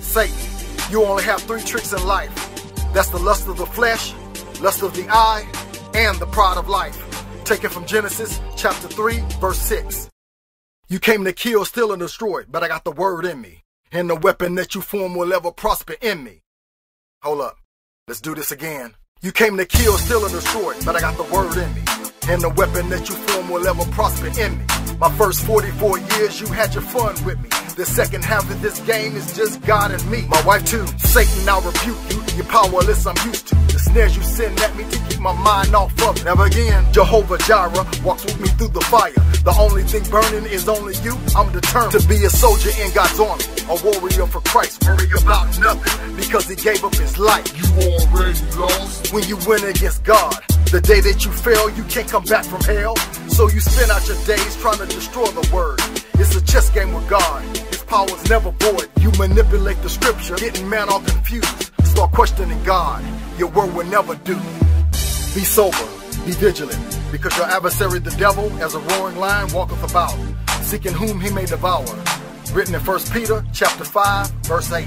Satan, you only have three tricks in life. That's the lust of the flesh, lust of the eye, and the pride of life. Taken from Genesis chapter 3, verse 6. You came to kill, steal, and destroy, but I got the word in me. And the weapon that you form will ever prosper in me. Hold up. Let's do this again. You came to kill, steal, and destroy, but I got the word in me. And the weapon that you form will ever prosper in me. My first 44 years, you had your fun with me. The second half of this game is just God and me. My wife too. Satan, I rebuke you. You're powerless, I'm used to. The snares you send at me to keep my mind off of it. Never again. Jehovah Jireh walks with me through the fire. The only thing burning is only you. I'm determined to be a soldier in God's army. A warrior for Christ. Worry about nothing because he gave up his life. You already lost. When you win against God. The day that you fail, you can't come back from hell. So you spend out your days trying to destroy the word. It's a chess game with God. Power's never void. You manipulate the scripture, getting man all confused. Start questioning God. Your word will never do. Be sober, be vigilant, because your adversary the devil, as a roaring lion, walketh about, seeking whom he may devour. Written in 1 Peter chapter 5, verse 8.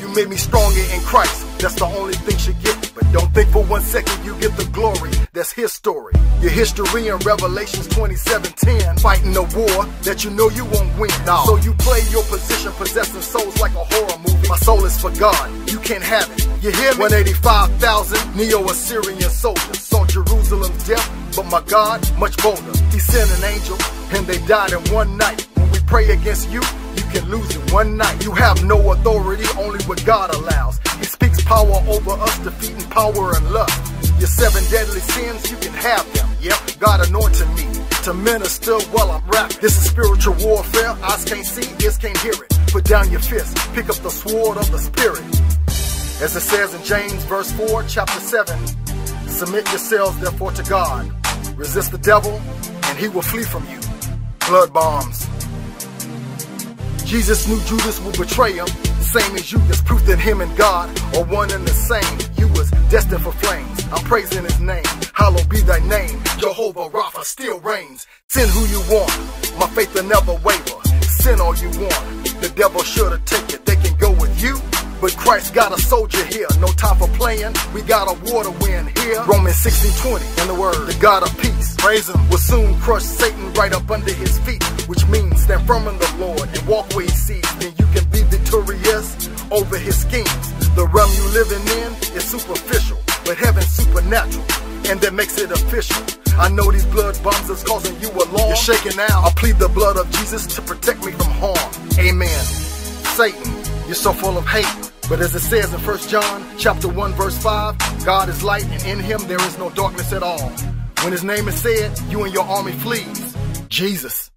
You made me stronger in Christ. That's the only thing she get. But don't think for one second you get the glory. That's his story. Your history in Revelations 27:10, fighting a war that you know you won't win. No. So you play your position, possessing souls like a horror movie. My soul is for God. You can't have it. You hear me? 185,000 Neo-Assyrian soldiers saw Jerusalem's death, but my God, much bolder. He sent an angel, and they died in one night. When we pray against you, you can lose it one night. You have no authority, only what God allows. He speaks power over us, defeating power and lust. Your seven deadly sins, you can have them. Yep, God anointed me to minister while I'm rapping. This is spiritual warfare. Eyes can't see, ears can't hear it. Put down your fist, pick up the sword of the spirit. As it says in James verse 4, chapter 7, submit yourselves therefore to God. Resist the devil, and he will flee from you. Blood bombs. Jesus knew Judas would betray him, same as you. There's proof that him and God are one and the same. You was destined for flames. I'm praising his name. Hallowed be thy name. Jehovah Rapha still reigns. Sin who you want. My faith will never waver. Sin all you want. The devil should have taken it. They can go with you. But Christ got a soldier here, no time for playing. We got a war to win here. Romans 16 20 in the word, the God of peace. Praise him will soon crush Satan right up under his feet, which means stand firm in the Lord and walk where he sees. Then you can over his schemes. The realm you living in is superficial, but heaven's supernatural, and that makes it official. I know these blood bombs is causing you alarm. You're shaking now. I plead the blood of Jesus to protect me from harm. Amen. Satan, you're so full of hate. But as it says in 1 John chapter 1 verse 5, God is light and in him there is no darkness at all. When his name is said, you and your army flees. Jesus.